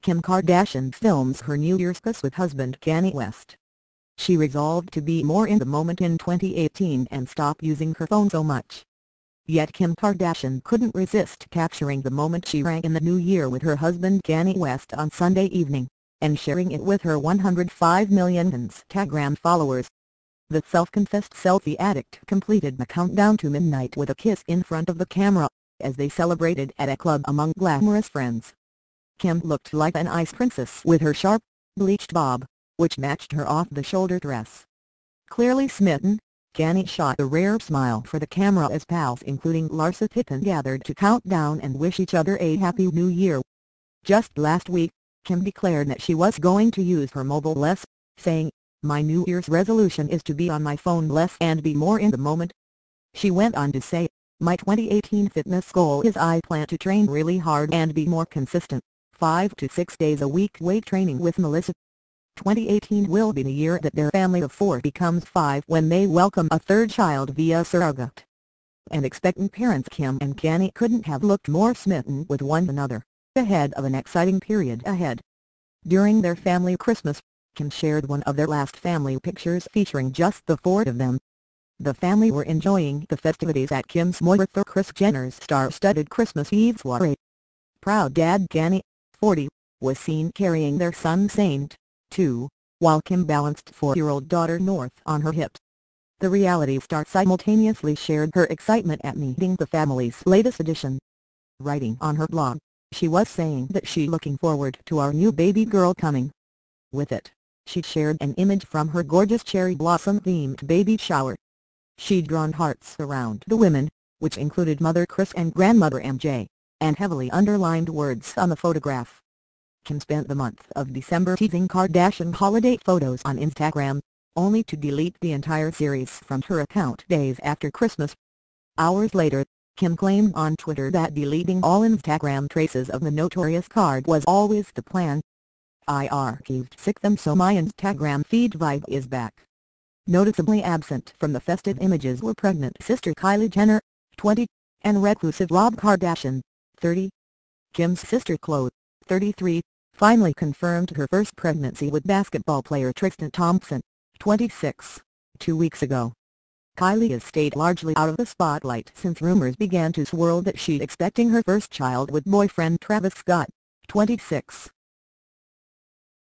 Kim Kardashian films her New Year's kiss with husband Kanye West. She resolved to be more in the moment in 2018 and stop using her phone so much. Yet Kim Kardashian couldn't resist capturing the moment she rang in the new year with her husband Kanye West on Sunday evening, and sharing it with her 105 million Instagram followers. The self-confessed selfie addict completed the countdown to midnight with a kiss in front of the camera, as they celebrated at a club among glamorous friends. Kim looked like an ice princess with her sharp, bleached bob, which matched her off-the-shoulder dress. Clearly smitten, Kanye shot a rare smile for the camera as pals including Larsa Pippen gathered to count down and wish each other a happy new year. Just last week, Kim declared that she was going to use her mobile less, saying, My New Year's resolution is to be on my phone less and be more in the moment. She went on to say, My 2018 fitness goal is I plan to train really hard and be more consistent. 5 to 6 days a week weight training with Melissa. 2018 will be the year that their family of four becomes five when they welcome a third child via surrogate. And expectant parents Kim and Kanye couldn't have looked more smitten with one another, ahead of an exciting period ahead. During their family Christmas, Kim shared one of their last family pictures featuring just the four of them. The family were enjoying the festivities at Kim's Moira Kris Jenner's star-studded Christmas Eve soiree. Proud dad Kanye, 40, was seen carrying their son Saint, 2, while Kim balanced four-year-old daughter North on her hips. The reality star simultaneously shared her excitement at meeting the family's latest addition. Writing on her blog, she was saying that she looking forward to our new baby girl coming. With it, she shared an image from her gorgeous cherry blossom-themed baby shower. She'd drawn hearts around the women, which included Mother Kris and Grandmother MJ and heavily underlined words on the photograph. Kim spent the month of December teasing Kardashian holiday photos on Instagram, only to delete the entire series from her account days after Christmas. Hours later, Kim claimed on Twitter that deleting all Instagram traces of the notorious card was always the plan. I archived sick them so my Instagram feed vibe is back. Noticeably absent from the festive images were pregnant sister Kylie Jenner, 20, and reclusive Rob Kardashian, 30. Kim's sister Khloe, 33, finally confirmed her first pregnancy with basketball player Tristan Thompson, 26, two weeks ago. Kylie has stayed largely out of the spotlight since rumors began to swirl that she's expecting her first child with boyfriend Travis Scott, 26.